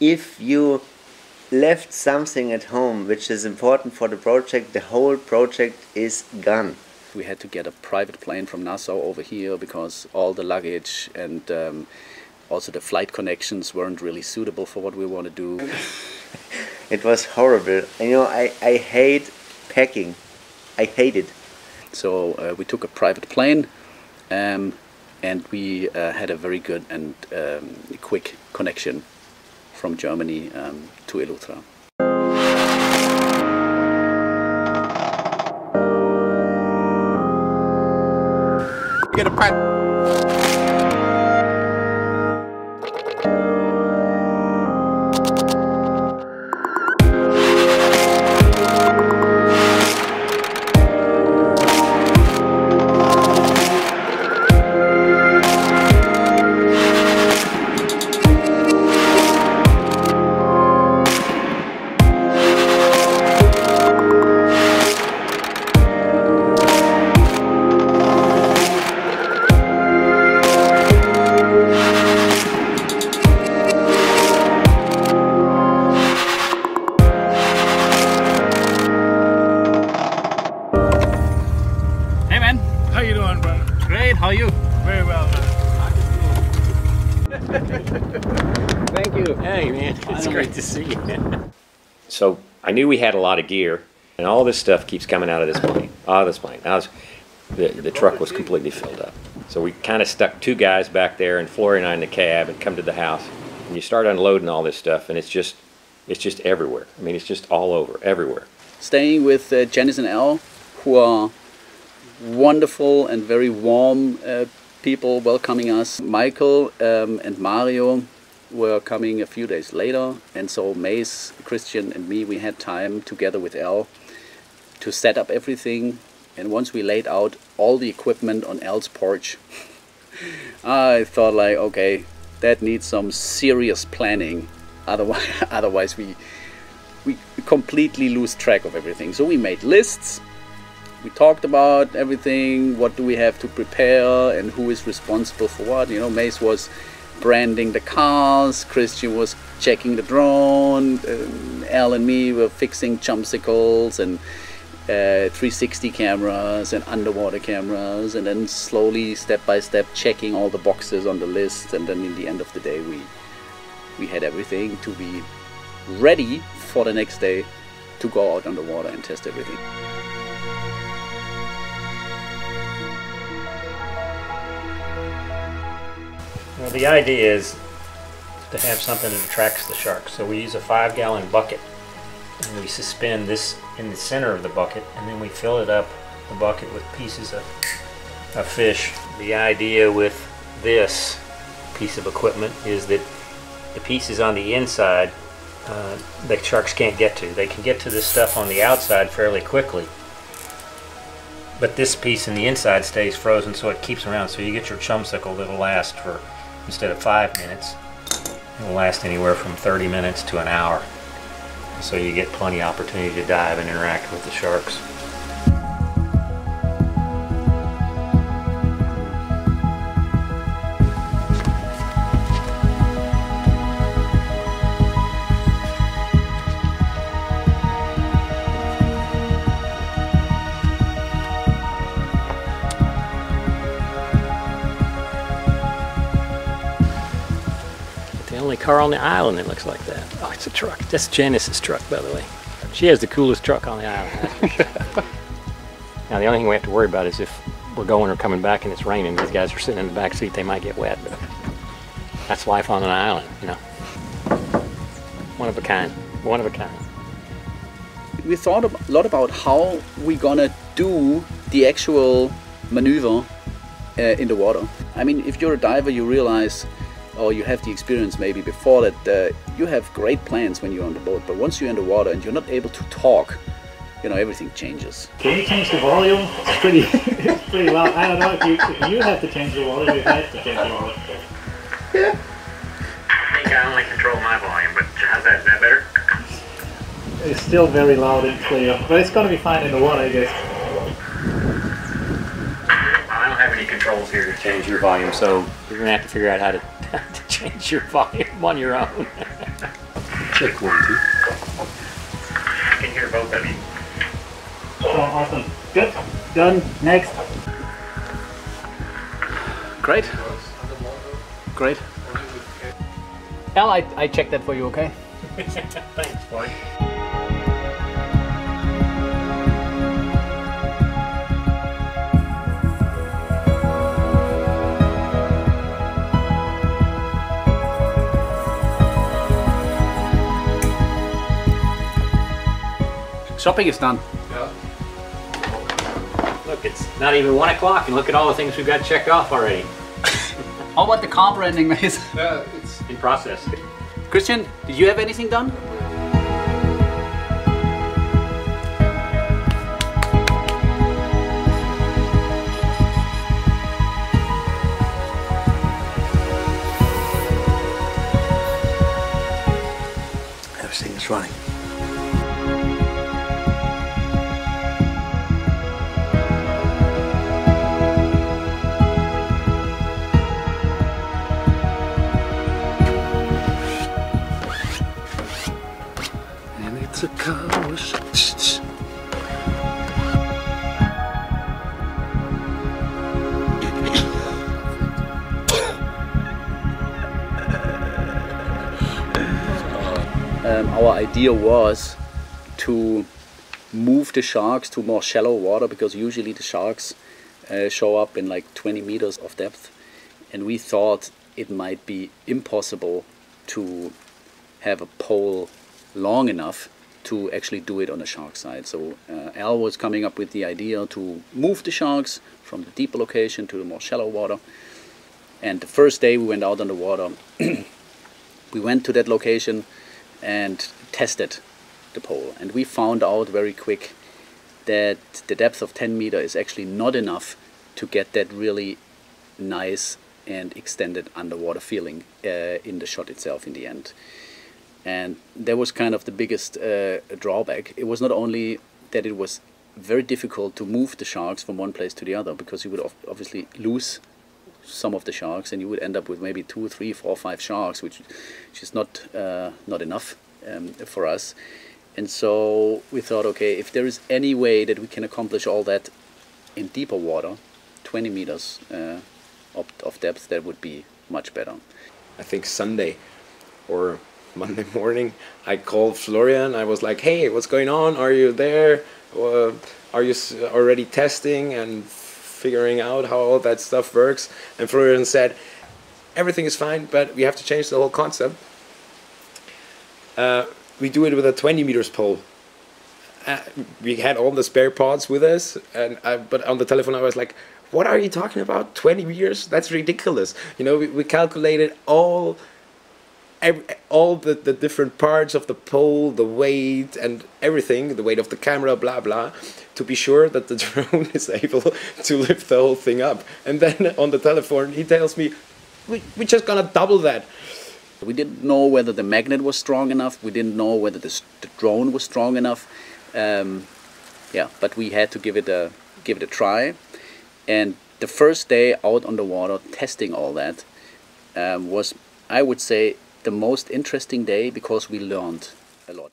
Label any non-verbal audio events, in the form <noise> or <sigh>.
if you left something at home which is important for the project, the whole project is gone. We had to get a private plane from Nassau over here because all the luggage and um, also the flight connections weren't really suitable for what we want to do. <laughs> it was horrible. You know, I, I hate packing. I hate it. So uh, we took a private plane um, and we uh, had a very good and um, quick connection from Germany um, to Eleuthera. Get a How Hey, man. <laughs> It's great to see you. so I knew we had a lot of gear, and all this stuff keeps coming out of this plane. Out of this plane. I was, the, the truck was completely filled up. So we kind of stuck two guys back there, and Flory and I in the cab, and come to the house. And you start unloading all this stuff, and it's just, it's just everywhere. I mean, it's just all over, everywhere. Staying with uh, Janice and Al, who are wonderful and very warm uh, people welcoming us. Michael um, and Mario were coming a few days later, and so Mace, Christian, and me, we had time together with Al to set up everything. And once we laid out all the equipment on Al's porch, <laughs> I thought like, okay, that needs some serious planning. <laughs> Otherwise, otherwise we we completely lose track of everything. So we made lists we talked about everything what do we have to prepare and who is responsible for what you know mace was branding the cars. Christian was checking the drone. Um, al and me were fixing chumsicles and uh, 360 cameras and underwater cameras and then slowly step by step checking all the boxes on the list. And then in the end of the day we we had everything to be ready for the next day to go out underwater and test everything. Well, the idea is to have something that attracts the sharks. So we use a five gallon bucket and we suspend this in the center of the bucket and then we fill it up the bucket with pieces of, of fish. The idea with this piece of equipment is that the pieces on the inside uh, the sharks can't get to. They can get to this stuff on the outside fairly quickly. But this piece in the inside stays frozen so it keeps around. So you get your chumsicle that'll last for instead of five minutes. It will last anywhere from 30 minutes to an hour. So you get plenty of opportunity to dive and interact with the sharks. Car on the island that looks like that. Oh, it's a truck. That's Janice's truck, by the way. She has the coolest truck on the island. <laughs> now, the only thing we have to worry about is if we're going or coming back and it's raining, these guys are sitting in the back seat, they might get wet. But that's life on an island, you know. One of a kind. One of a kind. We thought a lot about how we're gonna do the actual maneuver uh, in the water. I mean, if you're a diver, you realize or you have the experience maybe before that uh, you have great plans when you're on the boat, but once you're in the water and you're not able to talk, you know, everything changes. Can you change the volume? It's pretty, <laughs> it's pretty loud. I don't know if you if you have to change the water, you have to change the water. Yeah. I think I only control my volume, but how's that? Is that better? It's still very loud and clear, but it's gonna be fine in the water, I guess. I don't have any controls here to Change your volume, so you're gonna have to figure out how to, <laughs> to change your volume on your own. Check one, two. I can hear both of you. So awesome. Good. Done. Next. Great. Great. Al, I, I checked that for you, okay? <laughs> Thanks, boy. Shopping is done. Yeah. Look, it's not even one o'clock, and look at all the things we've got checked off already. <coughs> Oh, How about the carb ending, Mace? <laughs> Yeah, it's In process. Christian, did you have anything done? Everything is running. It's a wash. Um, our idea was to move the sharks to more shallow water because usually the sharks uh, show up in like 20 meters of depth and we thought it might be impossible to have a pole long enough to actually do it on the shark side. So uh, Al was coming up with the idea to move the sharks from the deeper location to the more shallow water. And the first day we went out on the water, <clears throat> we went to that location and tested the pole. And we found out very quick that the depth of 10 meter is actually not enough to get that really nice and extended underwater feeling uh, in the shot itself in the end. And that was kind of the biggest uh, drawback. It was not only that it was very difficult to move the sharks from one place to the other because you would ob- obviously lose some of the sharks and you would end up with maybe two, three, four, five sharks, which, which is not uh, not enough um, for us. And so we thought, okay, if there is any way that we can accomplish all that in deeper water, 20 meters uh, of, of depth, that would be much better. I think Sunday or Monday morning, I called Florian. I was like, "Hey, what's going on? Are you there? Uh, are you already testing and figuring out how all that stuff works?" And Florian said, "Everything is fine, but we have to change the whole concept. Uh, we do it with a 20 meters pole." Uh, we had all the spare parts with us, and I, but on the telephone I was like, "What are you talking about? 20 meters? That's ridiculous!" You know, we, we calculated all every, all the, the different parts of the pole, the weight and everything, the weight of the camera, blah blah, to be sure that the <laughs> drone is able to lift the whole thing up. And then on the telephone, he tells me, we, we're just gonna double that. We didn't know whether the magnet was strong enough. We didn't know whether the, the drone was strong enough. Um, yeah, but we had to give it a give it a try. And the first day out on the water, testing all that, um, was I would say the most interesting day because we learned a lot.